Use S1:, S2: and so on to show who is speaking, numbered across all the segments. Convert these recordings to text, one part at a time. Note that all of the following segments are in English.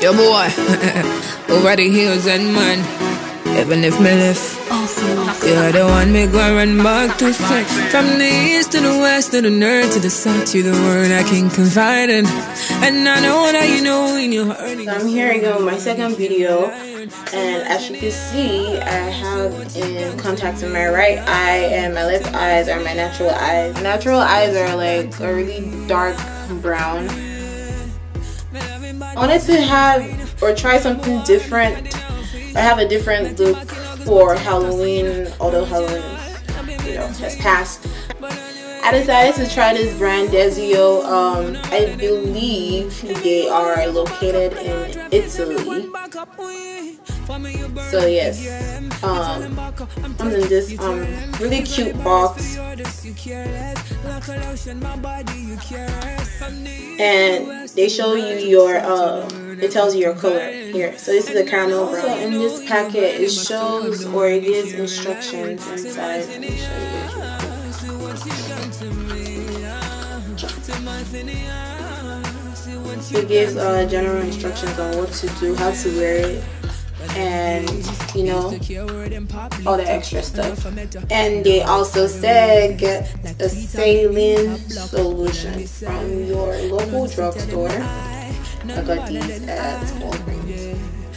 S1: Yo, boy, over the hills and man, even if me left. You're the one me go run back to say. From the east to the west to the north to the south You're the one I can confide in. And I know that you know when you're hurting.
S2: So I'm here again with my second video. And as you can see I have in contacts in my right eye and my left eyes are my natural eyes. Natural eyes are like a really dark brown wanted to have or try something different. I have a different look for Halloween, although Halloween, you know, has passed. I decided to try this brand Desio. Um, I believe they are located in Italy. So yes, um, I'm in this um really cute box, and they show you your uh, it tells you your color here. So this is a caramel brown. Also in this packet, it shows or it gives instructions inside. It gives uh, general instructions on what to do, how to wear it, and you know all the extra stuff. And they also said get a saline solution from your local drugstore. I got these at Walgreens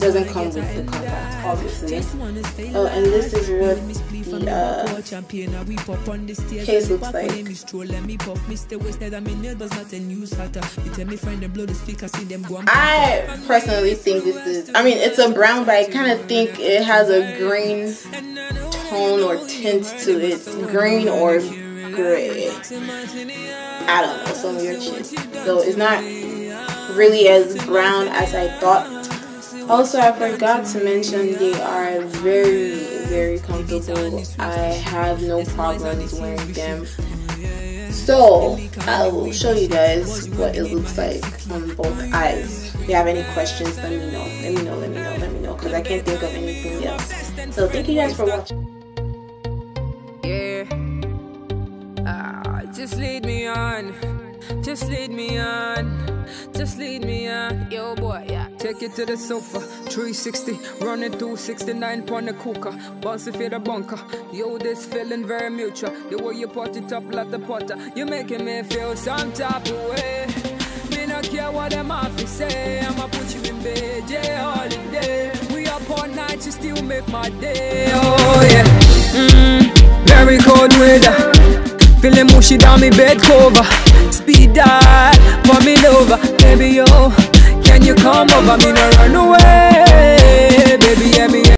S2: doesn't come with the compact obviously. Oh and this is what the uh, case looks like. I personally think this is I mean it's a brown but I kind of think it has a green tone or tint to it. green or gray. I don't know some weird shit. so it's not really as brown as I thought also, I forgot to mention they are very, very comfortable. I have no problems wearing them. So, I will show you guys what it looks like on both eyes. If you have any questions, let me know. Let me know, let me know, let me know. Because I can't think of anything else. So, thank you guys for watching.
S1: Yeah. Ah, just lead me on. Just lead me on. Just lead me on. Yo, boy, yeah. Take it to the sofa. 360. Running through 69 on the cooker. Bouncy for the bunker. Yo, this feeling very mutual. The way you put it up like the potter. You making me feel some type of way. Me not care what them have to say. I'ma put you in bed, yeah, holiday. We up all night, you still make my day. Oh, yeah. Mm, very cold weather. Feeling mushy down me bed cover. Speed dial, for me over, baby yo you come over, me no run away. Baby, yeah, me